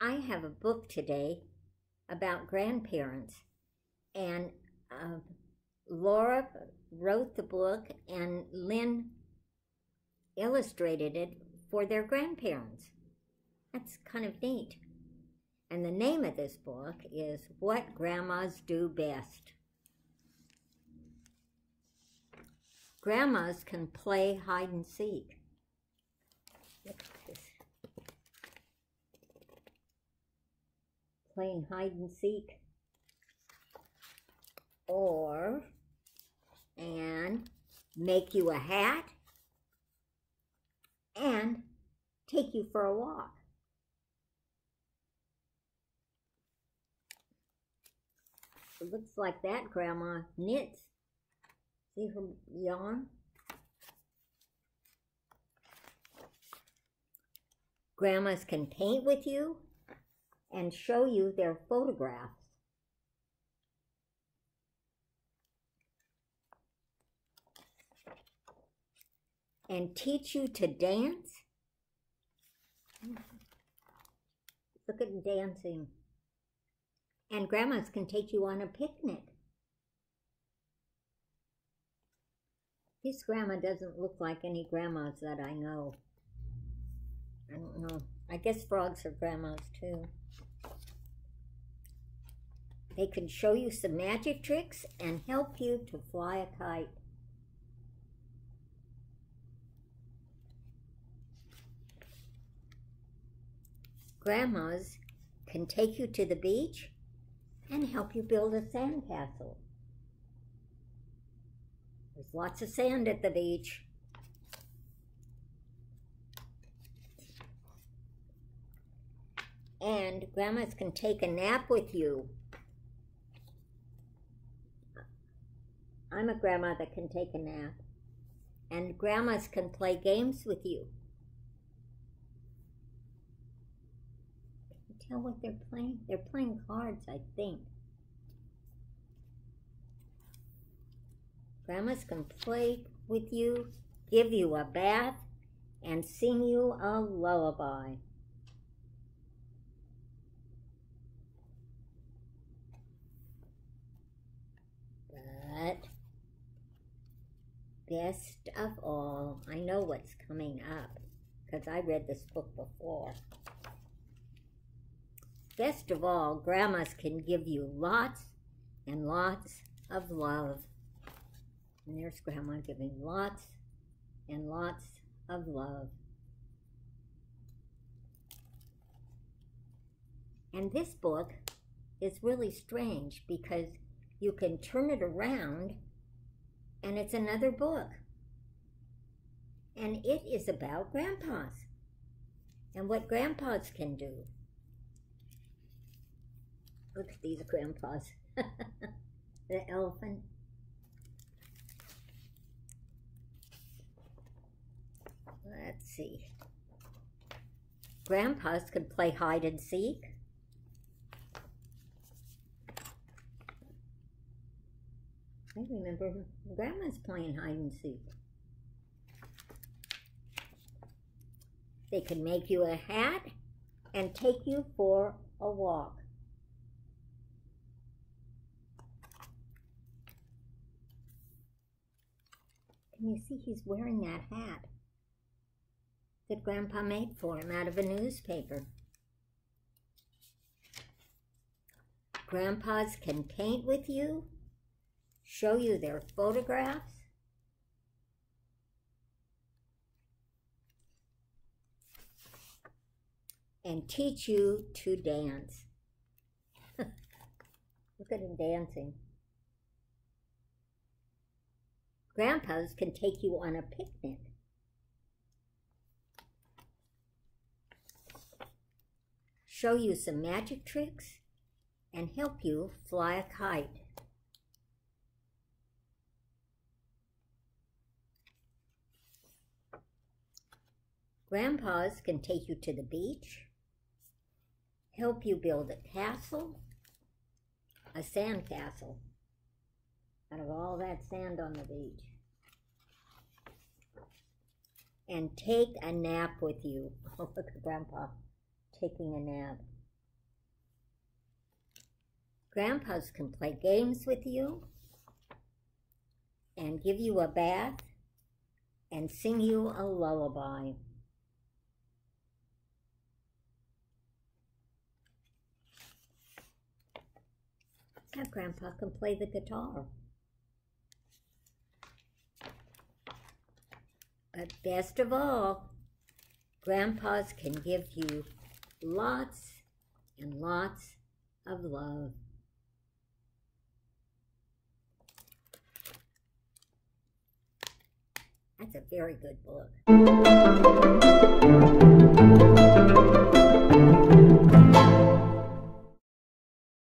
I have a book today about grandparents, and uh, Laura wrote the book, and Lynn illustrated it for their grandparents. That's kind of neat. And the name of this book is What Grandmas Do Best. Grandmas can play hide and seek. Look at this. Playing hide and seek. Or, and make you a hat and take you for a walk. It looks like that grandma knits. See her yarn? Grandmas can paint with you and show you their photographs. And teach you to dance. Look at dancing. And grandmas can take you on a picnic. This grandma doesn't look like any grandmas that I know. I don't know. I guess frogs are grandmas too. They can show you some magic tricks and help you to fly a kite. Grandmas can take you to the beach and help you build a sandcastle. There's lots of sand at the beach. And grandmas can take a nap with you. I'm a grandma that can take a nap. And grandmas can play games with you. Can you tell what they're playing? They're playing cards, I think. Grandmas can play with you, give you a bath, and sing you a lullaby. But best of all, I know what's coming up because I read this book before. Best of all, grandmas can give you lots and lots of love. And there's grandma giving lots and lots of love. And this book is really strange because you can turn it around and it's another book. And it is about grandpas and what grandpas can do. Look at these grandpas. the elephant. Let's see. Grandpas can play hide and seek. I remember grandma's playing hide and seek. They can make you a hat and take you for a walk. Can you see he's wearing that hat that Grandpa made for him out of a newspaper? Grandpas can paint with you show you their photographs. And teach you to dance. Look at him dancing. Grandpas can take you on a picnic. Show you some magic tricks and help you fly a kite. Grandpas can take you to the beach, help you build a castle, a sand castle, out of all that sand on the beach. And take a nap with you. Oh, look at Grandpa taking a nap. Grandpas can play games with you and give you a bath and sing you a lullaby. Yeah, Grandpa can play the guitar. But best of all, grandpas can give you lots and lots of love. That's a very good book.